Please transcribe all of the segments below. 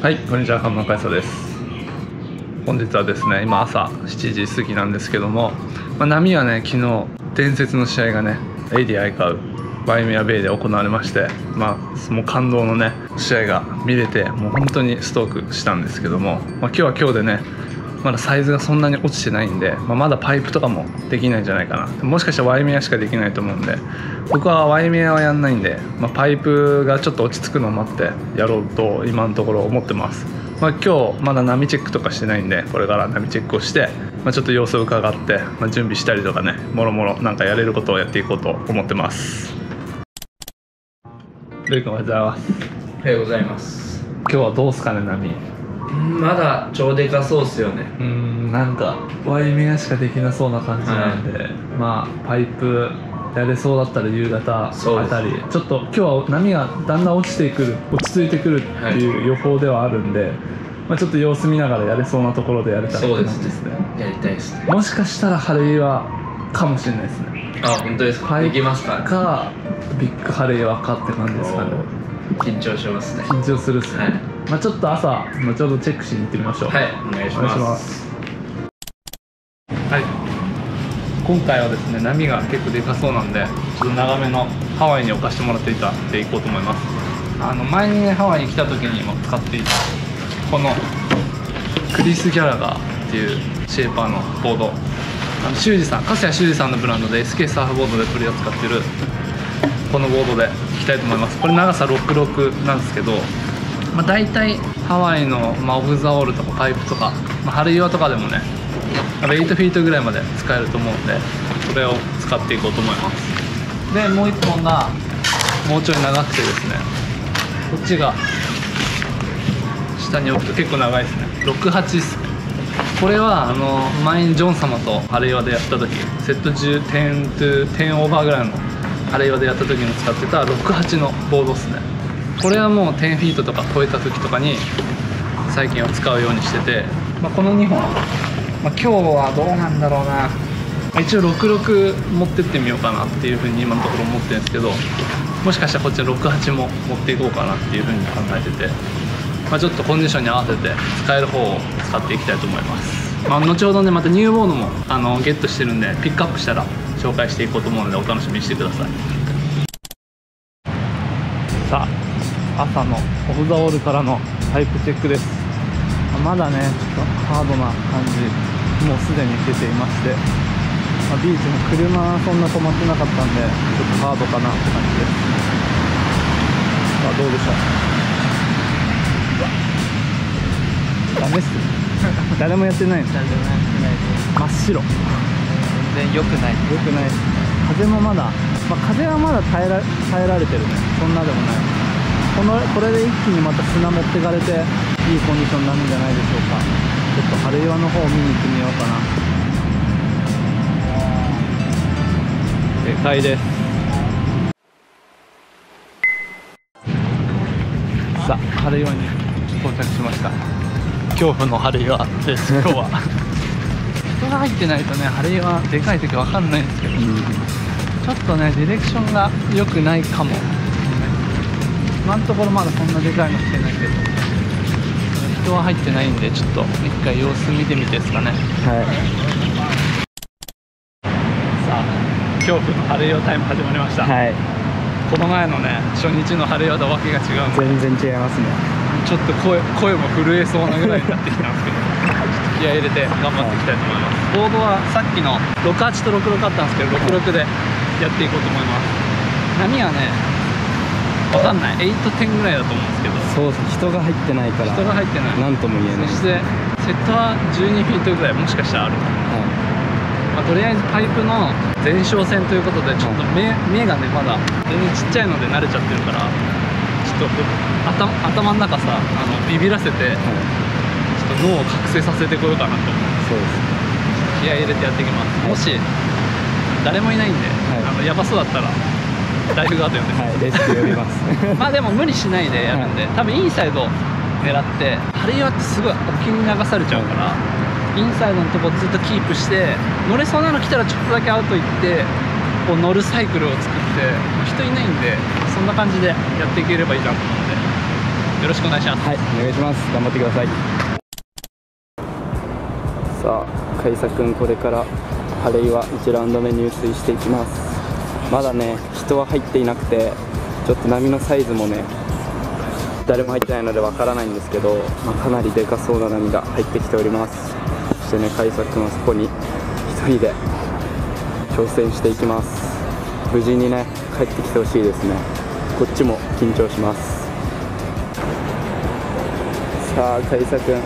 はい、こんにちは、浜海です。本日はですね、今朝7時過ぎなんですけども、まあ、波はね、昨日伝説の試合がね、エディアイカウ、ワイメアベイで行われまして、まあ、その感動のね、試合が見れて、もう本当にストークしたんですけども、まあ、今日は今日でね、まだサイズがそんなに落ちてないんで、まあ、まだパイプとかもできないんじゃないかな。もしかしたらワイメアしかできないと思うんで僕はワイメアはやんないんで、まあ、パイプがちょっと落ち着くのを待ってやろうと今のところ思ってます、まあ、今日まだ波チェックとかしてないんでこれから波チェックをして、まあ、ちょっと様子を伺って、まあ、準備したりとかねもろもろなんかやれることをやっていこうと思ってます。ルイ君おはようございます。おはようございます。今日はどうすかね波まだ超でかそうっすよね。うーんなんかワイメアしかできなそうな感じなんで、まあパイプやれそうだったら夕方あたりちょっと今日は波がだんだん落ちてくる落ち着いてくるっていう予報ではあるんで、まあ、ちょっと様子見ながらやれそうなところでやれたらそうですね。やりたいですね。もしかしたら晴れ岩かもしれないですね。あ本当ですか？できますか？かビッグ晴れ岩かって感じですかね。緊張しますね。緊張するっすね、はいまあちょっと朝後ほどチェックしに行ってみましょう。はいお願いしまます。すはい。今回はですね波が結構でかそうなんでちょっと長めのハワイに置かしてもらっていたでいこうと思います。あの前にねハワイに来た時にも使っていたこのクリス・ギャラガーっていうシェーパーのボード。あの修二さん粕谷修二さんのブランドで SK サーフボードで取り扱ってるこのボードでいきたいと思います。これ長さ66なんですけど、まあ、大体ハワイの、まあ、オフ・ザ・オールとかパイプとか、まあ、春岩とかでもね8フィートぐらいまで使えると思うんでそれを使っていこうと思います。でもう1本がもうちょい長くてですねこっちが下に置くと結構長いですね。68ですねこれはあの前にジョン様とハレイワでやった時セット10 10 10オーバーぐらいのハレイワでやった時に使ってた68のボードですね。これはもう10フィートとか超えた時とかに最近は使うようにしてて、まあ、この2本、まあ、今日はどうなんだろうな。一応66持ってってみようかなっていうふうに今のところ思ってるんですけどもしかしたらこっちの68も持っていこうかなっていうふうに考えててまあ、ちょっとコンディションに合わせて使える方を使っていきたいと思います、まあ、後ほどねまたニューボードもあのゲットしてるんでピックアップしたら紹介していこうと思うのでお楽しみにしてくださいさあ朝のオフ・ザ・オールからのタイプチェックです。まだねちょっとハードな感じもうすでに出ていまして、まあ、ビーチも車そんな止まってなかったんでちょっとハードかなって感じです。さあどうでしょう。ダメっす誰もやってないの。真っ白。全然良くない。よくない風もまだ、まあ、風はまだ耐えら耐えられてるね。そんなでもないこのこれで一気にまた砂持ってかれていいコンディションになるんじゃないでしょうか。ちょっと春岩の方を見に行ってみようかな。でかいです。さあ春岩に到着しました。恐怖の春岩です 今日は。人が入ってないとね春岩でかい時わかんないんですけど、ちょっとねディレクションが良くないかも今のところまだそんなでかいの来てないけど人は入ってないんでちょっと一回様子見てみてですかね。はい。さあ恐怖の春岩タイム始まりました、はい。この前のね初日の春岩とわけが違うんで。全然違いますね。ちょっと声声も震えそうなぐらいになってきたんですけど。気合い入れて頑張っていきたいと思います、ボードはさっきの68と66あったんですけど66でやっていこうと思います。波はねわかんない。810ぐらいだと思うんですけど。そうです人が入ってないから人が入ってない。何とも言えない。そしてセットは12フィートぐらいもしかしたらあるかも、まあ、とりあえずパイプの前哨戦ということでちょっと目,、目がねまだ全然ちっちゃいので慣れちゃってるからちょっと頭頭の中さあのビビらせてちょはい、はい、っと脳を覚醒させてこようかなと思うそうです気合い入れてやっていきます、もし誰もいないんで、はい。あのやばそうだったらライフガード呼んではいレスキュー呼びます。まあでも無理しないでやるんで、多分インサイド狙ってハリワってすごい沖に流されちゃうから、インサイドのとこずっとキープして乗れそうなの来たらちょっとだけアウト行ってこう乗るサイクルを作って人いないんでそんな感じでやっていければいいなと思うんでよろしくお願いします。はいお願いします。頑張ってください。さあ海佐君これからハレイは1ラウンド目入水していきますまだね人は入っていなくてちょっと波のサイズもね誰も入ってないのでわからないんですけど、まあ、かなりでかそうな波が入ってきております。そしてね海佐君はそこに1人で挑戦していきます。無事にね帰ってきてほしいですね。こっちも緊張します。さあ海佐君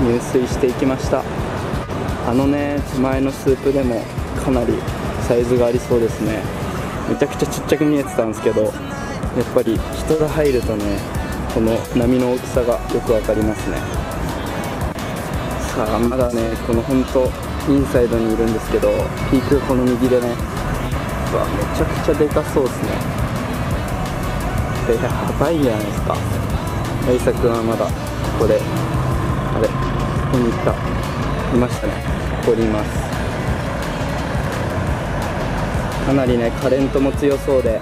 入水していきました。あのね手前のスープでもかなりサイズがありそうですね。めちゃくちゃちっちゃく見えてたんですけどやっぱり人が入るとねこの波の大きさがよく分かりますね。さあまだねこの本当インサイドにいるんですけどピークこの右でね。うわめちゃくちゃでかそうですね。でやばいじゃないですか。大作君はまだここであれここに行った。いましたね。ここにいます。かなりねカレントも強そうで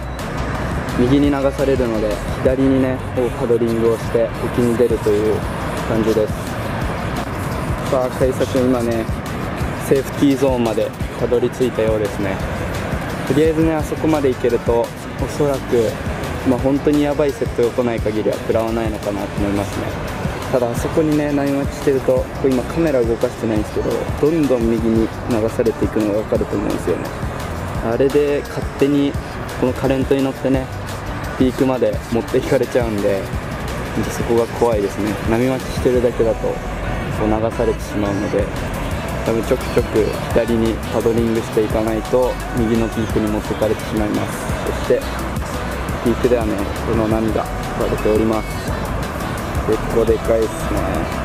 右に流されるので左にねこうパドリングをして沖に出るという感じです。さあ海佐君今ねセーフティーゾーンまでたどり着いたようですね。とりあえずねあそこまで行けるとおそらくまあ、本当にやばいセットが来ない限りは食らわないのかなと思いますね。ただあそこにね波待ちしてるとこれ今カメラ動かしてないんですけどどんどん右に流されていくのが分かると思うんですよね。あれで勝手にこのカレントに乗ってねピークまで持っていかれちゃうんでそこが怖いですね。波待ちしてるだけだとそう流されてしまうので多分ちょくちょく左にパドリングしていかないと右のピークに持っていかれてしまいます。そしてピークではねこの波が割れております。結構でかいですね。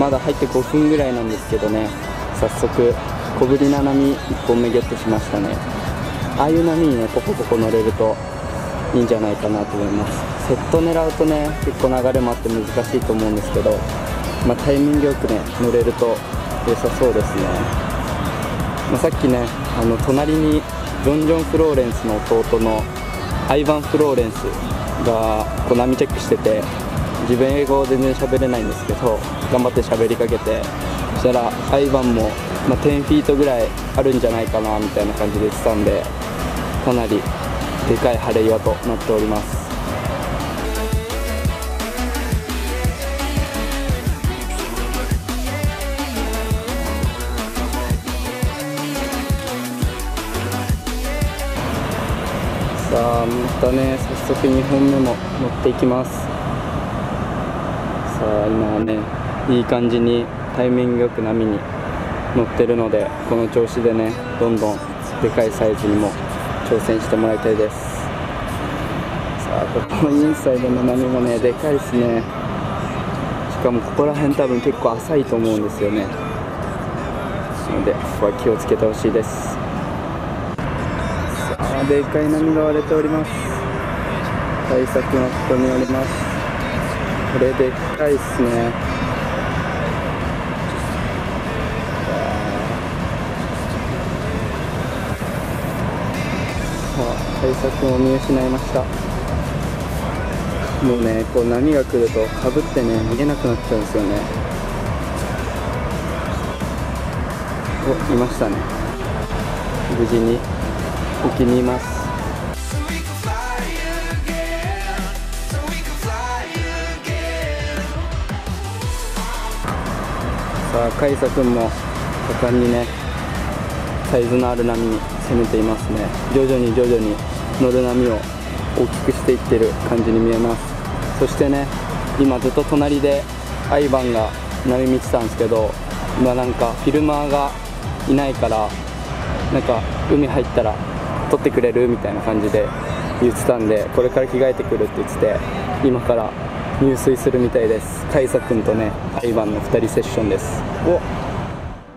まだ入って5分ぐらいなんですけどね。早速小ぶりな波1本目ゲットしましたね。ああいう波にねポコポコ乗れるといいんじゃないかなと思います。セット狙うとね結構流れもあって難しいと思うんですけど、まあ、タイミングよくね乗れると良さそうですね、まあ、さっきねあの隣にジョン・ジョン・フローレンスの弟のアイバン・フローレンスがこう波チェックしてて自分英語全然喋れないんですけど頑張って喋りかけてそしたらアイバンも、まあ、10フィートぐらいあるんじゃないかなみたいな感じで言ってたんでかなりでかい晴れ岩となっております。さあまたね早速2本目も乗っていきます。さ今はねいい感じにタイミングよく波に乗ってるのでこの調子でねどんどんでかいサイズにも挑戦してもらいたいです。さあここのインサイドの波もねでかいですね。しかもここら辺多分結構浅いと思うんですよね。なのでここは気をつけてほしいです。さあでかい波が割れております。対策はここにおります。これでかいっすね。あ対策を見失いました。もうねこう波が来るとかぶってね見えなくなっちゃうんですよね。おいましたね。無事に沖にいます。さあ海佐君も果敢にねサイズのある波に攻めていますね。徐々に徐々に乗る波を大きくしていってる感じに見えます。そしてね今ずっと隣でアイバンが波見てたんですけど今なんかフィルマーがいないからなんか海入ったら撮ってくれるみたいな感じで言ってたんでこれから着替えてくるって言ってて今から入水するみたいです。海佐君とねアイバンの2人セッションです。お。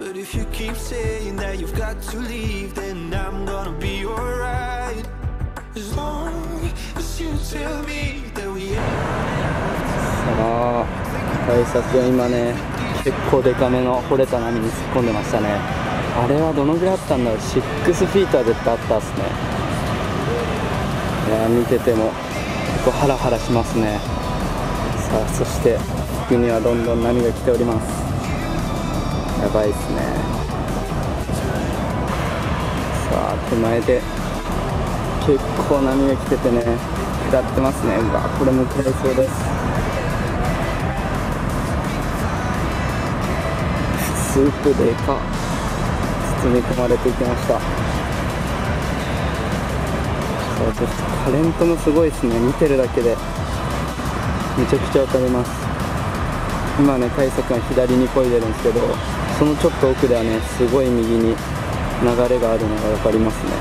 But if you keep saying that you've got to leave, then I'm gonna be alright. As long you tell me that we さあ大作は今ね結構デカめの掘れた波に突っ込んでましたね。あれはどのぐらいあったんだろう？6フィートは絶対あったっすね。いやー見てても結構ハラハラしますね。さあそして奥にはどんどん波が来ております。やばいっすね。さあ手前で結構波が来ててね下ってますね。うわこれも下りそうです。スープでか。包み込まれていきました。さあそしてカレントもすごいですね。見てるだけで。めちゃくちゃわかります。今ね大作が左に漕いでるんですけどそのちょっと奥ではねすごい右に流れがあるのが分かりますね。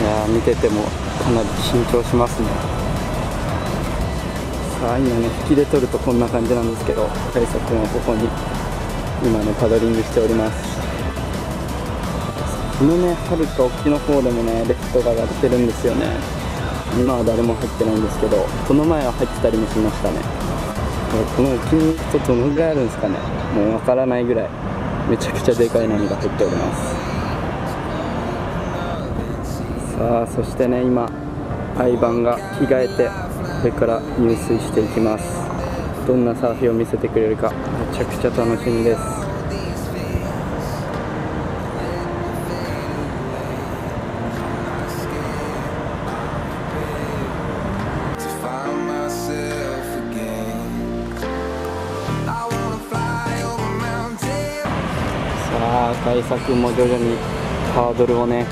いやー見ててもかなり緊張しますね。さあ今ね引きで撮るとこんな感じなんですけど大作君はここに今ねパドリングしております。このねはるか沖の方でもねレフトが上がってるんですよね。今は誰も入ってないんですけどこの前は入ってたりもしましたね。この沖に行くとどのぐらいあるんですかね。もうわからないぐらいめちゃくちゃでかい波が入っております。さあそしてね今相番が着替えてこれから入水していきます。どんなサーフィンを見せてくれるかめちゃくちゃ楽しみです。さあ大作も徐々にハードルをね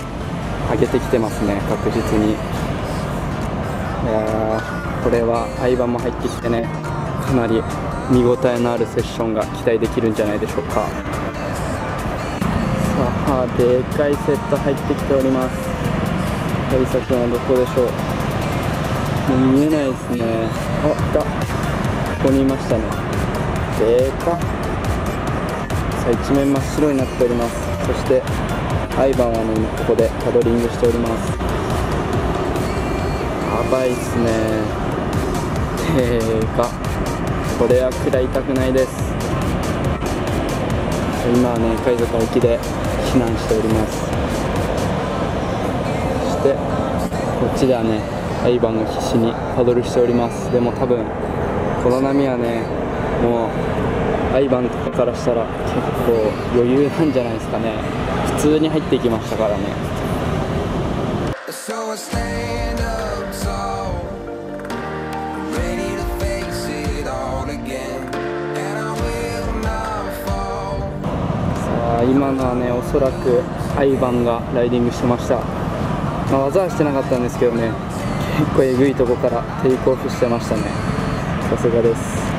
上げてきてますね確実に。いやこれは相場も入ってきてねかなり見応えのあるセッションが期待できるんじゃないでしょうか。さあでかいセット入ってきております。大作はどこでしょう。もう見えないですね。あいた。ここにいましたね。でかっ。さあ一面真っ白になっております。そしてアイバンはねここでパドリングしております。やばいっすね。でかこれは食らいたくないです。今はね海賊沖で避難しております。そしてこっちではねアイバンが必死にパドルしております。でも多分この波はねもうアイバンとかからしたら結構余裕なんじゃないですかね。普通に入っていきましたからね.さあ今のはねおそらくアイバンがライディングしてました、まあ、技はしてなかったんですけどね。結構えぐいとこからテイクオフしてましたね。さすがです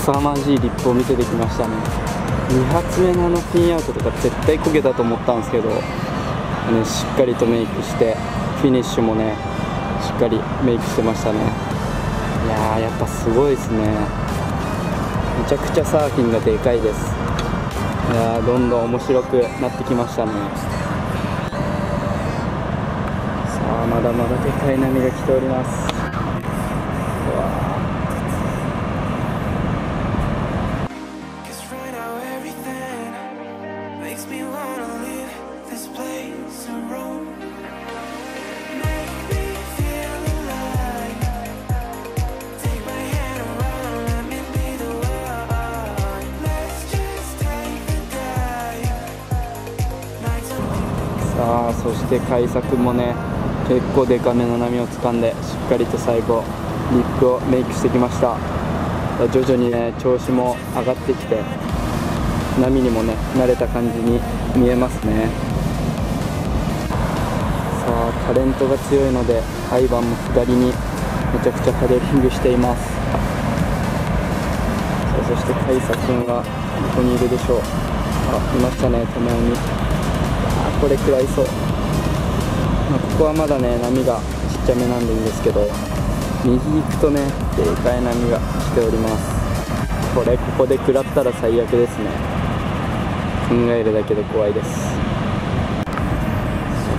凄まじいリップを見せてきましたね。2発目のあのピンアウトとか絶対こけたと思ったんですけど、ね、しっかりとメイクしてフィニッシュもねしっかりメイクしてましたね。いやーやっぱすごいですね。めちゃくちゃサーフィンがでかいです。いやーどんどん面白くなってきましたね。さあまだまだでかい波が来ております。そして海作もね結構デカめの波を掴んでしっかりと最後リップをメイクしてきました。徐々にね調子も上がってきて波にもね慣れた感じに見えますね。さあカレントが強いのでアイバンも左にめちゃくちゃパドリングしています。さあそしてカイサ君がどこにいるでしょう。あいましたね手前に。あこれ食らいそう、ここはまだね波がちっちゃめなんでいいんですけど右行くとねでかい波が来ております。これここで食らったら最悪ですね。考えるだけで怖いです。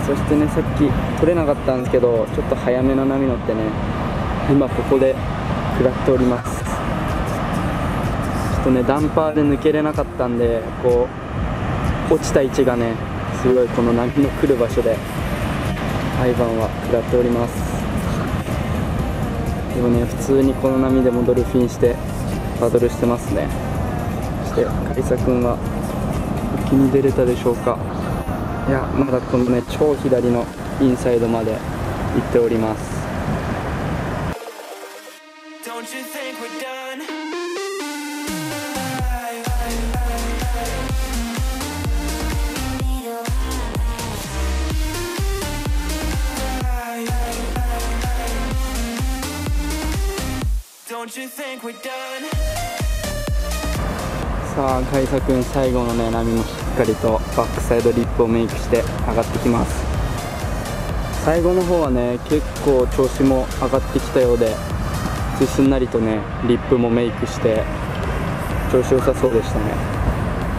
そしてねさっき取れなかったんですけどちょっと早めの波乗ってね今ここで食らっております。ちょっとねダンパーで抜けれなかったんでこう落ちた位置がねすごいこの波の来る場所で毎晩は食らっております。でもね普通にこの波でもドルフィンしてパドルしてますね。そしてカリサ君は沖に出れたでしょうか。いやまだこのね超左のインサイドまで行っております。さあカイサ君最後のね波もしっかりとバックサイドリップをメイクして上がってきます。最後の方はね結構調子も上がってきたようですんなりとねリップもメイクして調子良さそうでしたね。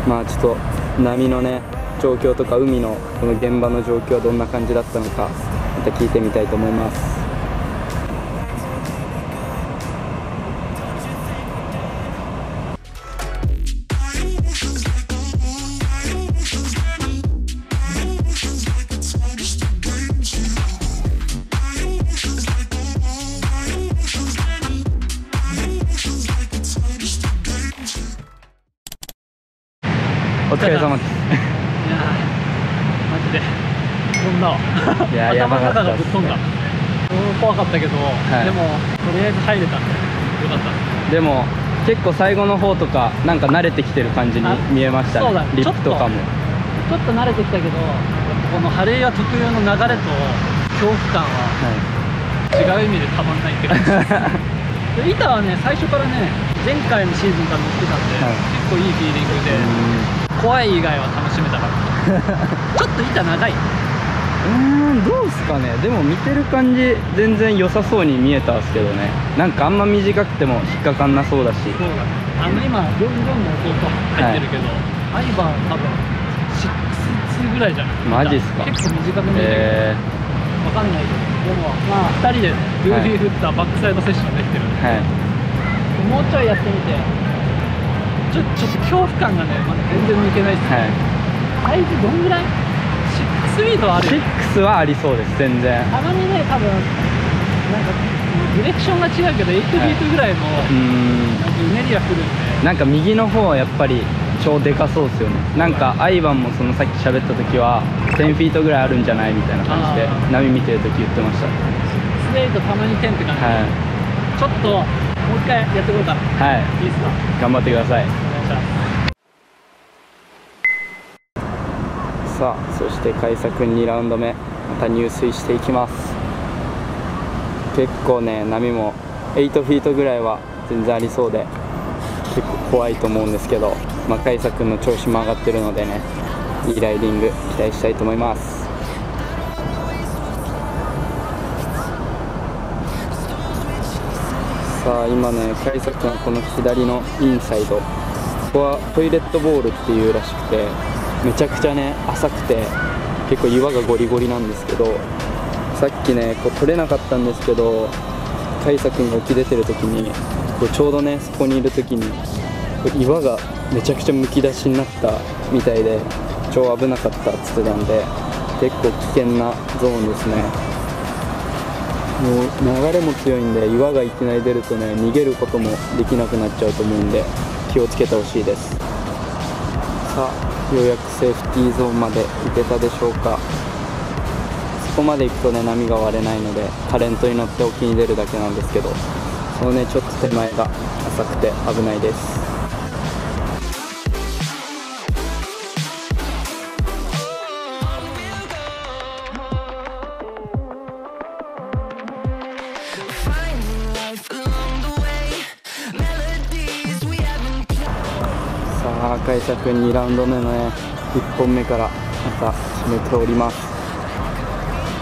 まあちょっと波のね状況とか海のこの現場の状況はどんな感じだったのかまた聞いてみたいと思います。けど、い。でもとりあえず入れたんでよかった。でも結構最後の方とかなんか慣れてきてる感じにあ見えましたね。リップとかも。ちょっと慣れてきたけどこのハレイア特有の流れと恐怖感は違う意味でたまんないって感じで板はね最初からね前回のシーズンから乗ってたんで、はい。結構いいフィーリングで怖い以外は楽しめたから ちょっと板長いうーんどうすかね。でも見てる感じ全然良さそうに見えたんですけどね。なんかあんま短くても引っかかんなそうだし。そうだね。あの今44の弟入ってるけど、アイバー多分62ぐらいじゃない？マジっすか。結構短めに見えてるえわかんないけど。でもまあ2人でねルービー振ったバックサイドセッションできてるんで、ー、はいもうちょいやってみてちょちょっと恐怖感がねまだ全然抜けないっすね、はいサイズどんぐらい6スピードはあるよ。ね6はありそうです全然。たまにね多分なんかディレクションが違うけど8フィートぐらいのうーん。なんかうねりが来るんで。なんか右の方はやっぱり超でかそうですよね。なんかアイバンもそのさっき喋った時は10フィートぐらいあるんじゃないみたいな感じで波見てる時言ってました。スレイとたまに10って感じ、はちょっともう一回やってこうか。はいいっすか？頑張ってくださいお願いしますさあそして海く君2ラウンド目また入水していきます。結構ね波も8フィートぐらいは全然ありそうで結構怖いと思うんですけど、まあ、海く君の調子も上がってるのでねいいライディング期待したいと思います。さあ今ね海く君はこの左のインサイドここはトイレットボールっていうらしくてめちゃくちゃね浅くて結構岩がゴリゴリなんですけどさっきねこう取れなかったんですけどカイサ君が沖出てる時にこうちょうどねそこにいる時にこう岩がめちゃくちゃむき出しになったみたいで超危なかったっつってたんで結構危険なゾーンですね。もう流れも強いんで岩がいきなり出るとね逃げることもできなくなっちゃうと思うんで気をつけてほしいです。さあようやくセーフティーゾーンまで行けたでしょうか。そこまで行くとね波が割れないのでタレントに乗って沖に出るだけなんですけどそのねちょっと手前が浅くて危ないです。社君2ラウンド目のね1本目からまた決めております。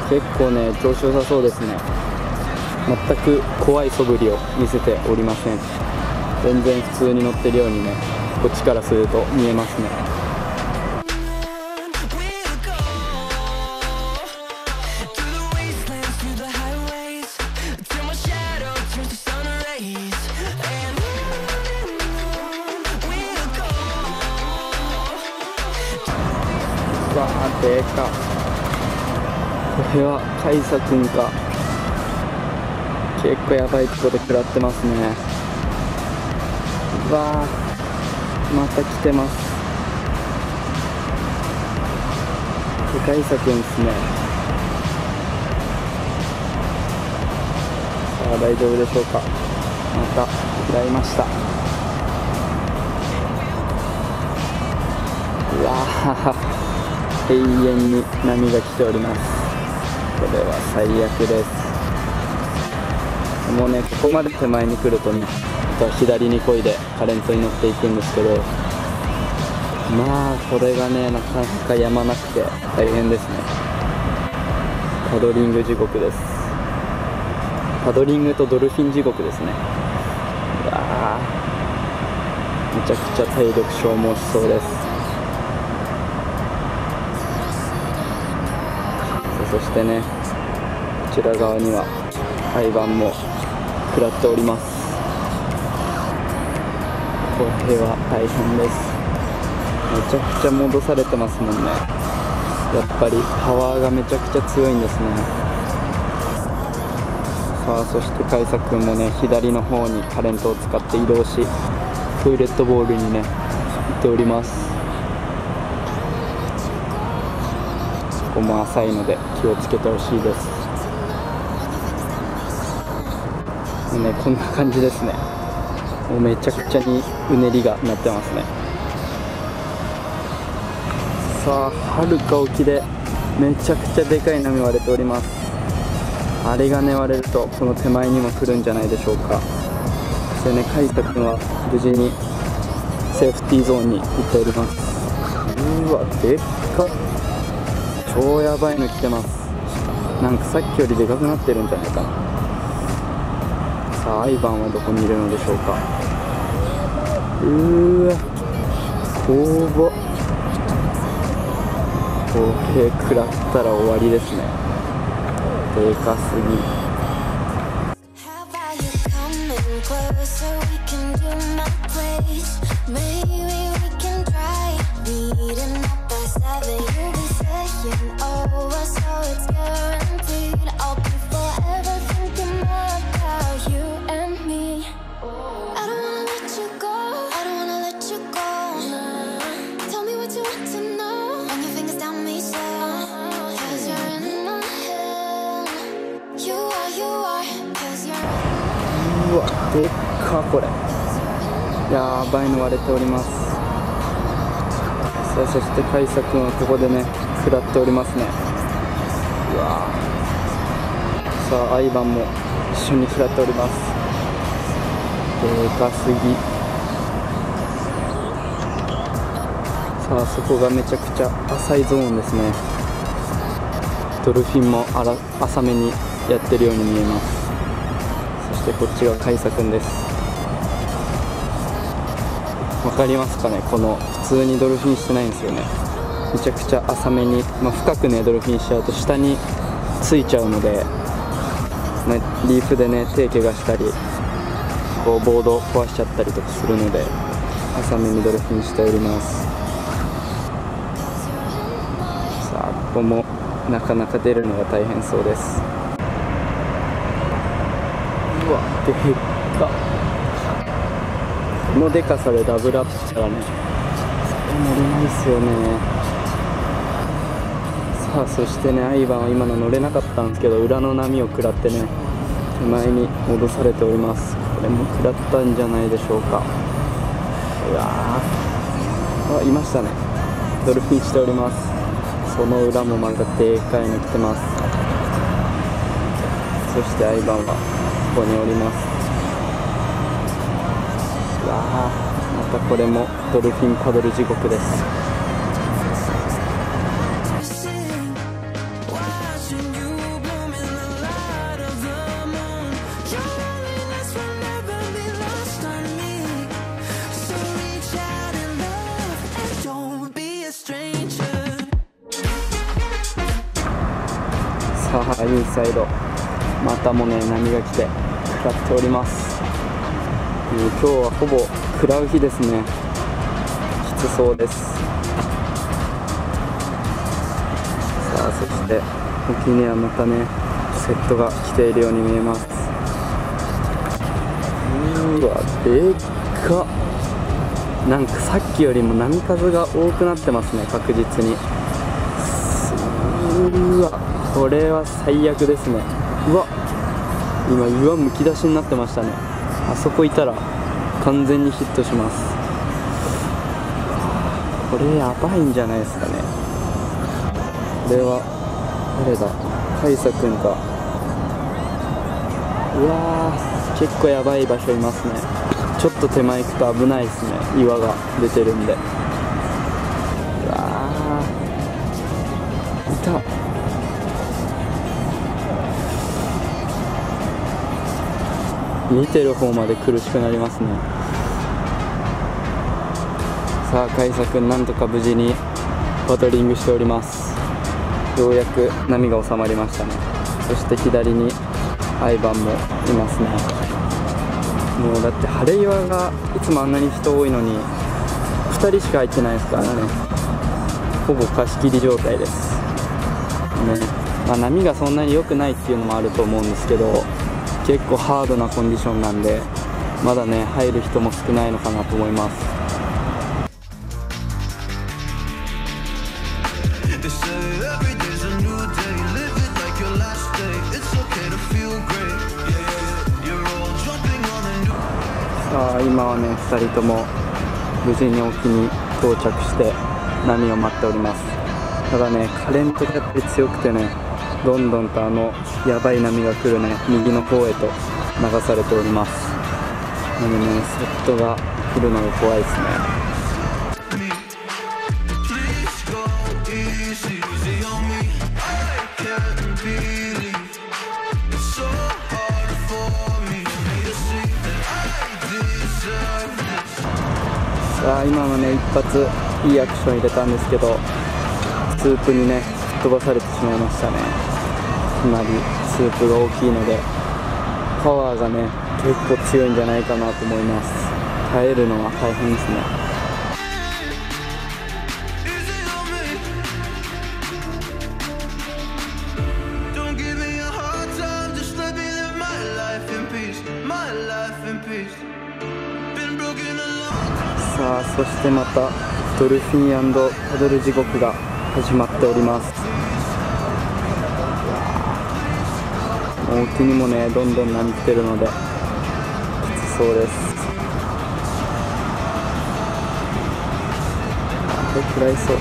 結構ね調子良さそうですね。全く怖い素振りを見せておりません。全然普通に乗ってるようにねこっちからすると見えますね。これはカイサ君か。結構やばいとこで食らってますね。うわあまた来てます。でカイサ君ですね。さあ大丈夫でしょうか。また食らいました。うわあ永遠に波が来ております。これは最悪ですもうねここまで手前に来るとねあとは左に漕いでカレントに乗っていくんですけどまあこれがねなかなかやまなくて大変ですね。パドリング地獄です。パドリングとドルフィン地獄ですね。うわめちゃくちゃ体力消耗しそうです。そしてねこちら側には廃盤も食らっております。これは大変です。めちゃくちゃ戻されてますもんね。やっぱりパワーがめちゃくちゃ強いんですね。さあそしてカイサ君もね左の方にカレントを使って移動しトイレットボールにね行っております。こも浅いので気をつけてほしいです。ねこんな感じですね。もうめちゃくちゃにうねりがなってますね。さあはるか沖でめちゃくちゃでかい波割れております。あれがね割れるとこの手前にも来るんじゃないでしょうか。そしてね海斗君は無事にセーフティーゾーンに行っております。うわでっ超やばいの来てます。なんかさっきよりでかくなってるんじゃないかな。さあアイバンはどこにいるのでしょうか。うーわ。こぼこれ食らったら終わりですね。でかすぎ。Maybe we can try meeting up by seven. うわでっかこれ。やばいの割れております。さあそしてカイサ君はここでね食らっておりますね。うわ。さあアイバンも一緒に食らっております。でかすぎ。さあそこがめちゃくちゃ浅いゾーンですね。ドルフィンもあら浅めにやってるように見えます。そしてこっちがカイサ君です。わかりますかね？この普通にドルフィンしてないんですよねめちゃくちゃ浅めに、まあ、深くねドルフィンしちゃうと下についちゃうので、まあリーフでね手怪我したりこうボード壊しちゃったりとかするので浅めにドルフィンしております。さあここもなかなか出るのが大変そうです。うわでっか。このでかさでダブルアップしたらねそれ乗れないっすよね。さ あそしてねアイバンは今の乗れなかったんですけど裏の波を食らってね手前に戻されております。これも食らったんじゃないでしょうか。うわあいましたね。ドルフィンしております。その裏もまたでかいの来てます。そして相葉はここにおります。うわー。またこれもドルフィンパドル地獄です。サイド。またもね波が来て食らっております。うん今日はほぼ食らう日ですね。きつそうです。さあそして沖にはまたねセットが来ているように見えます。うわでっか。なんかさっきよりも波数が多くなってますね確実に。うわ。これは最悪ですね。うわ。今岩むき出しになってましたね。あそこいたら完全にヒットします。これやばいんじゃないですかね。これは誰だ？カイサ君か。うわー結構やばい場所いますね。ちょっと手前行くと危ないですね。岩が出てるんで。うわー。いた。見てる方まで苦しくなりますね。さあカイサ君なんとか無事にバトリングしております。ようやく波が収まりましたね。そして左にアイバンもいますね。もうだって晴れ岩がいつもあんなに人多いのに2人しか入ってないですからね。ほぼ貸し切り状態です。ね。まあ、波がそんなに良くないっていうのもあると思うんですけど結構ハードなコンディションなんでまだね入る人も少ないのかなと思います。さあ今はね2人とも無事に沖に到着して波を待っております。ただねカレントが強くてねどんどんとあのやばい波が来るね。右の方へと流されております。なのでねセットが来るのが怖いですね。さあ今のね一発いいアクション入れたんですけどスープにね吹っ飛ばされてしまいましたね。かなりスープが大きいのでパワーがね結構強いんじゃないかなと思います。耐えるのは大変ですね。さあそしてまたドルフィンパドル地獄が始まっております。もう沖にもねどんどん波来てるのできつそうです。これ食らいそう。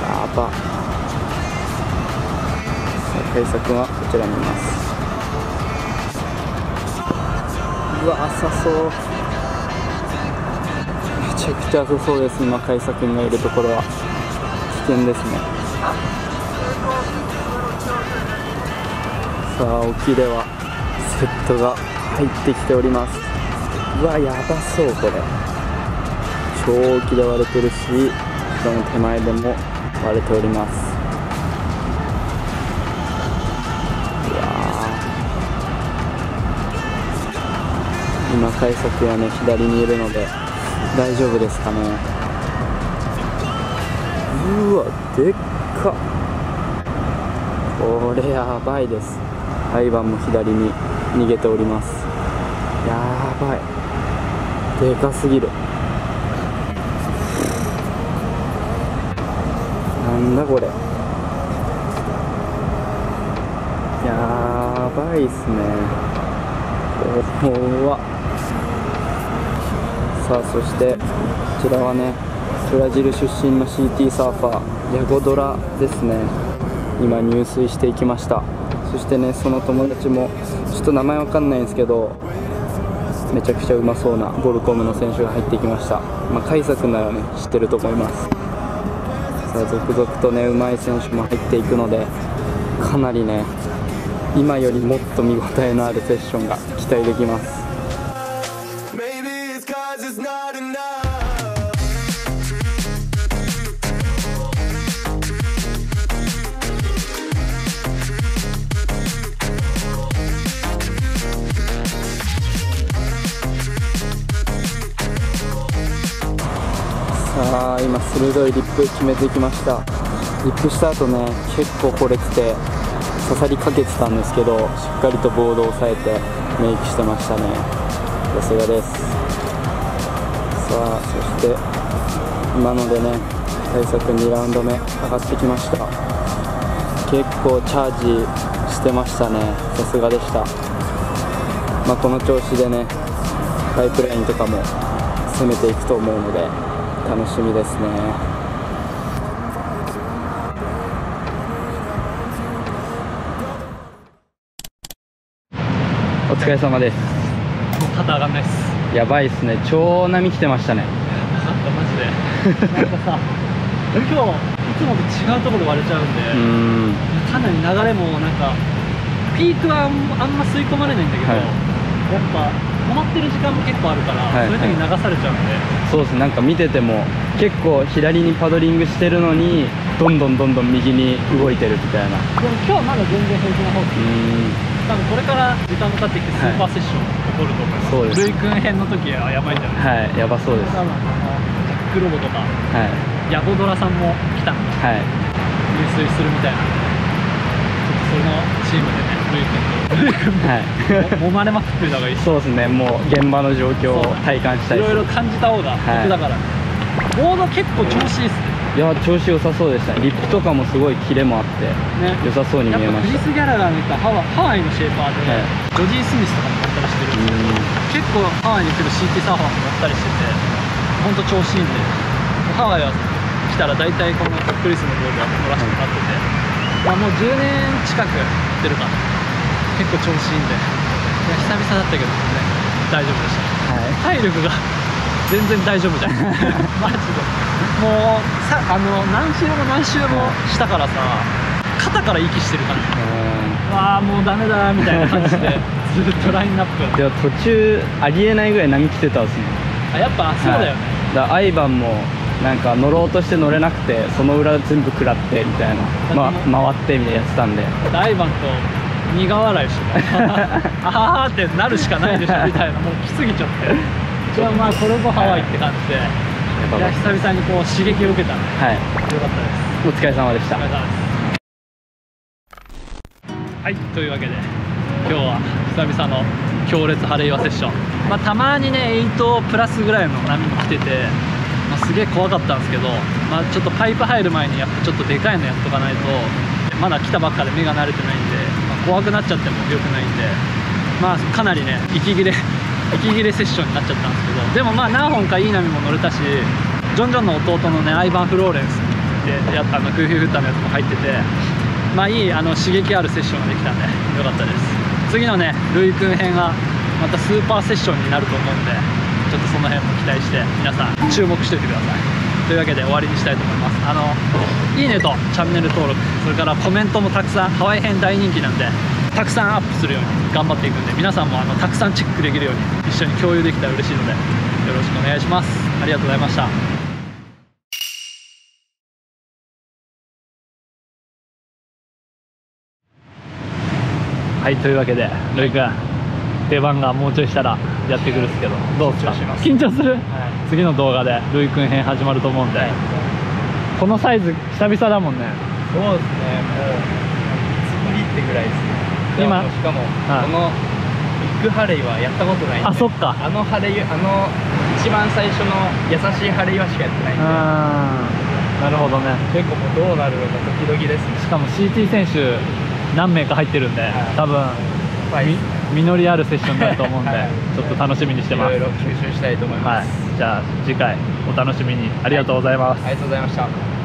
やば。さあ海作君はこちらにいます。うわ浅そう。めちゃくちゃ浅そうです。今海作がいるところは。危険ですね。さあ沖ではセットが入ってきております。うわやばそうこれ。超沖で割れてるしその手前でも割れております。うわ今快速はね左にいるので大丈夫ですかね。うわでっか。これやばいです。アイバンも左に逃げております。やばい。でかすぎる。なんだこれ。やばいっすね。怖っ。さあそしてこちらはねブラジル出身の CT サーファーヤゴドラですね。今入水していきました。そしてねその友達もちょっと名前わかんないんですけどめちゃくちゃうまそうなボルコムの選手が入ってきました。まあカイサ君ならね知ってると思います。さあ続々とねうまい選手も入っていくのでかなりね今よりもっと見応えのあるセッションが期待できます。さあ今鋭いリップ決めてきました。リップした後ね結構惚れてて刺さりかけてたんですけどしっかりとボードを押さえてメイクしてましたね。さすがです。さあそして今のでね対策2ラウンド目上がってきました。結構チャージしてましたね。さすがでした。まあ、この調子でねパイプラインとかも攻めていくと思うので楽しみですね。お疲れ様です。もう肩上がんないっす。やばいっすね。超波来てましたね。よかったマジで。なんかさ今日いつもと違うところで割れちゃうんで、うーん。かなり流れもなんかピークはあんあんま吸い込まれないんだけど、はい。やっぱ止まってる時間も結構あるから、はいそういう時に流されちゃうんで、そうですなんか見てても結構左にパドリングしてるのにどんどんどんどん右に動いてるみたいな。うでも今日はまだ全然平気な方ですーん多分これから時間も経ってきてスーパーセッション起こると思います、そうですルイ君編の時はやばいんじゃない？はいやばそうです。多分ジャックロボとかはい。ヤゴドラさんも来たんではい。入水するみたいなチームでねルイ君とはいも揉まれまくってた方がいい。しそうですね。もう現場の状況を体感したいいろいろ感じた方がはい得だから、ボード結構調子いいっすね。いや調子良さそうでしたね。リップとかもすごいキレもあってね。良さそうに見えやっぱクリましたス・ギャラガーの人はハワハワイのシェーパーで、はい。ジョジー・スミスとかも乗ったりしてるんですけど結構ハワイに来る CT サーファーも乗ったりしてて本当調子いいんでハワイは来たら大体このクリスのボードは乗らせてもらってて、まあ、もう10年近くやってるか。ら結構調子いいんで。いや久々だったけどね。大丈夫でした。はい。体力が 全然大丈夫じゃん。マジで。もうさあの何周も何周もしたからさ肩から息してる感じ。うわあもうダメだみたいな感じで ずっとラインナップ。んでも途中ありえないぐらい波来てたんですね。あやっぱそうだよね、はい。だアイバンもなんか乗ろうとして乗れなくてその裏全部食らってみたいな、ま、回ってみたいなやってたんで。ダイバンと苦笑いしてた ああってなるしかないでしょみたいな。もう来すぎちゃって。じゃあまあこれぞハワイって感じで、い。や久々にこう刺激を受けた。んではい。よかったです。お疲れ様でした。お疲れ様です。はいというわけで今日は久々の強烈晴れ岩セッション、まあ、たまにね8プラスぐらいの波も来てて、まあ、すげえ怖かったんですけど、まあ、ちょっとパイプ入る前にやっぱちょっとでかいのやっとかないとまだ来たばっかで目が慣れてないんで、まあ怖くなっちゃっても良くないんでまあかなりね息切れ 息切れセッションになっちゃったんですけどでもまあ何本かいい波も乗れたしジョンジョンの弟のねアイバン・フローレンスでやったあのグーフィーフッターのやつも入っててまあいいあの刺激あるセッションができたんでよかったです。次のねルイ君編がまたスーパーセッションになると思うんでちょっとその辺も期待して皆さん注目しておいてください。というわけで終わりにしたいと思います。あのいいねとチャンネル登録それからコメントもたくさんハワイ編大人気なんでたくさんアップするように頑張っていくんで皆さんもあのたくさんチェックできるように一緒に共有できたら嬉しいのでよろしくお願いします。ありがとうございました。はいというわけでロイ君。出番がもうちょいしたらやってくるっすけど。どうですか？緊張す。る、次の動画でルイ君編始まると思うんで、このサイズ久々だもんね。そうですね。もうつぶりってぐらいですね。今しかもはいこのビッグハレイはやったことないんで。あそっか。あのハレイあの一番最初の優しいハレイはしかやってないんで。うんなるほどね。結構もうどうなるのかドキドキですね。しかも CT 選手何名か入ってるんで、多分ぱい。み実りあるセッションになると思うんで、はい。ちょっと楽しみにしてます。いろいろ吸収したいと思います、はい。じゃあ次回お楽しみに。ありがとうございます、ありがとうございました